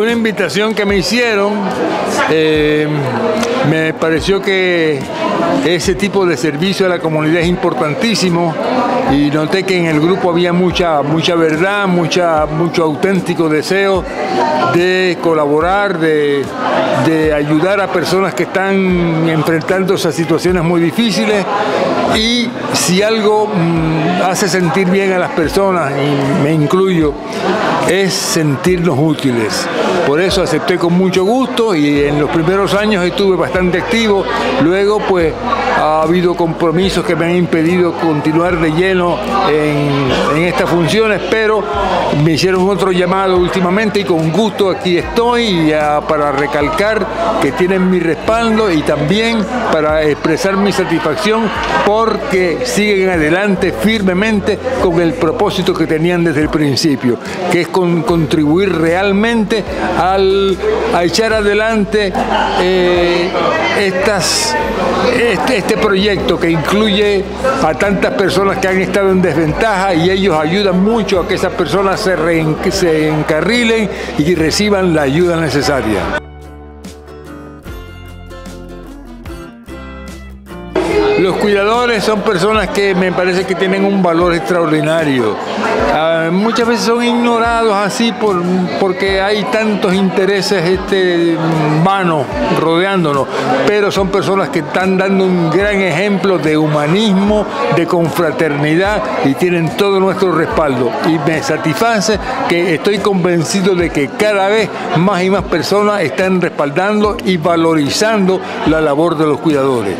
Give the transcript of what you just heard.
Una invitación que me hicieron. Eh, me pareció que ese tipo de servicio a la comunidad es importantísimo y noté que en el grupo había mucha, mucha verdad, mucha, mucho auténtico deseo de colaborar, de, ayudar a personas que están enfrentándose a situaciones muy difíciles y si algo mm, hace sentir bien a las personas, y me incluyo, es sentirnos útiles. Por eso acepté con mucho gusto y en los primeros años estuve bastante activo. Luego pues ha habido compromisos que me han impedido continuar de lleno en, estas funciones, pero me hicieron otro llamado últimamente y con gusto aquí estoy para recalcar que tienen mi respaldo y también para expresar mi satisfacción porque siguen adelante firmemente con el propósito que tenían desde el principio, que es contribuir realmente al, echar adelante eh, estas, este, este, proyecto que incluye a tantas personas que han estado en desventaja y ellos ayudan mucho a que esas personas se, se encarrilen y reciban la ayuda necesaria. Los cuidadores son personas que me parece que tienen un valor extraordinario. Ah, muchas veces son ignorados así por, porque hay tantos intereses este, vanos rodeándonos, pero son personas que están dando un gran ejemplo de humanismo, de confraternidad y tienen todo nuestro respaldo. Y me satisface que estoy convencido de que cada vez más y más personas están respaldando y valorizando la labor de los cuidadores.